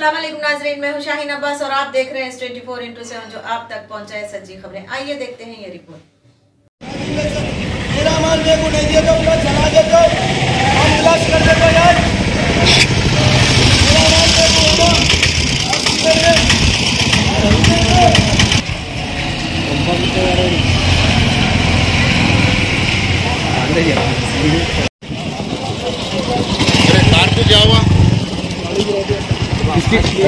नाजरीन, मैं हूँ शाहीन अब्बास और आप देख रहे हैं ट्वेंटी फोर इंटू सेवन जो आप तक पहुँचाए सच्ची खबरें। आइए देखते हैं ये रिपोर्ट मेरा मानने को नहीं दिया तो उनका चला देते हम इलाज कर देते यार मेरा मानने को होगा आप सीधे अरे कार को क्या हुआ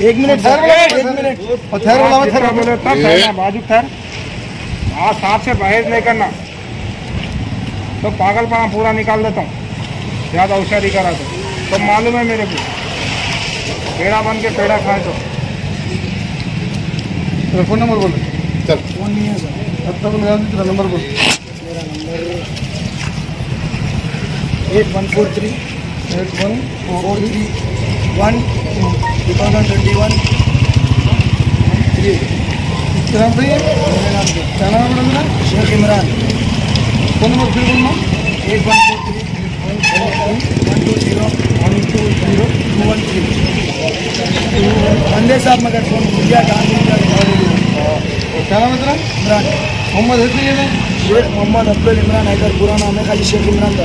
एक मिनट सर एक मिनट। बोले तब ठहरना बाजू ठहर हाँ साथ से बहेज नहीं करना। तो पागलपना पूरा निकाल देता हूँ। ज़्यादा होशियारी करा तो तो मालूम है मेरे को। पेड़ा बन के पेड़ा खाए तो। फ़ोन नंबर बोल। चल। फ़ोन नहीं है सर। अब तक तेरा नंबर बोल। मेरा number eight one four three. Eight one four three. One two thousand twenty one three तेरा नाम है से क्या नाम है शेख इमरान फ़ोन नंबर फिर बोलना eight one four three one two zero one two zero two one three बंदे साहब मगर फ़ोन इंडिया गांधी क्या नाम है इमरान मोहम्मद हैदरी है शेख मोहम्मद अब्दुल इमरान हैदर पूरा नाम है खाली शेख इमरान का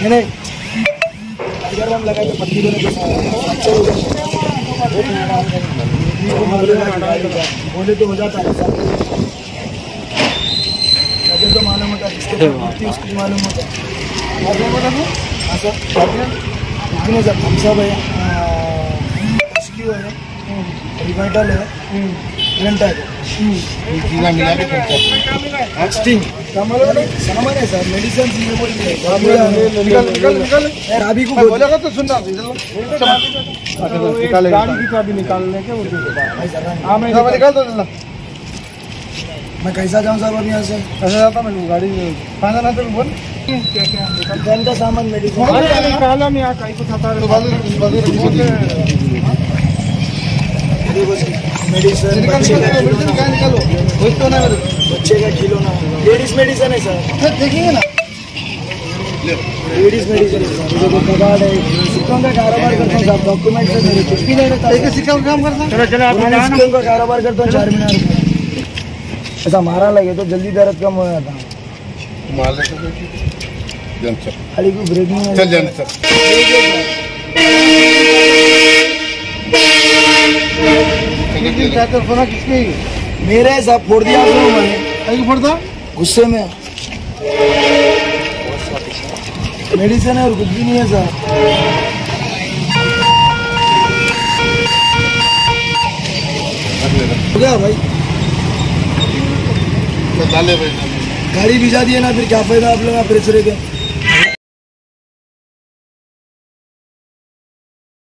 नहीं नहीं नहीं हम लगाए तो पत्ती देने के साथ अच्छे बोले तो हो जाता है मुझे तो मालूम होता है जिसके पास उसको मालूम होता है। हाँ सर। कुछ नहीं सर थम्सअप है। एसक्यू है रिवाइटल है। रेंटा है चीज़ा मिला के तुमको स्टिंग सामान है सर मेडिसिन ये बोलिए निकल निकल निकल अभी को मैं बोलेगा तो सुनना निकाले गाड़ी की चाबी निकालने के हाँ मैं निकाल दो जल्दी मैं कैसा जाऊँ सर अब यहाँ से? ऐसा जाता मैं गाड़ी कहाँ जाना था बोल? गन का सामान मेडिसिन अरे निकालो नहीं यहाँ कहीं कुछ आता तो बाजू बाजू रखी मेडिसिन निकाल बच्चे का निकाल मेडिसिन कहाँ निकालो कुछ तो ना मेरे बच्चे का किलो ना लेडीज़ मेडिसिन है सर। देखेंगे ना। लेडीज़ मेडिसिन है सर। देखो कबाड़ है। सिक्कों का कारोबार करता हूँ साहब। डॉक्यूमेंट से मेरे कुछ भी नहीं रहता। एक सिक्का का काम करता चलो चलो आप सिक्कों का कारोबार करता हूँ चार मीनार में ऐसा मारा लगे तो जल्दी दर्द कम हो जाता मार ले तो जन चल। खाली कोई ब्रेक नहीं है। चल जन चल लेकिन क्या कर फोना किसके मेरे साहब फोड़ दिया मैंने को गुस्से में। मेडिसिन है और कुछ भी नहीं है सर। गया भाई। तो डाले भाई। गाड़ी भिजा दिए ना फिर क्या फ़ायदा आप लोग रह गए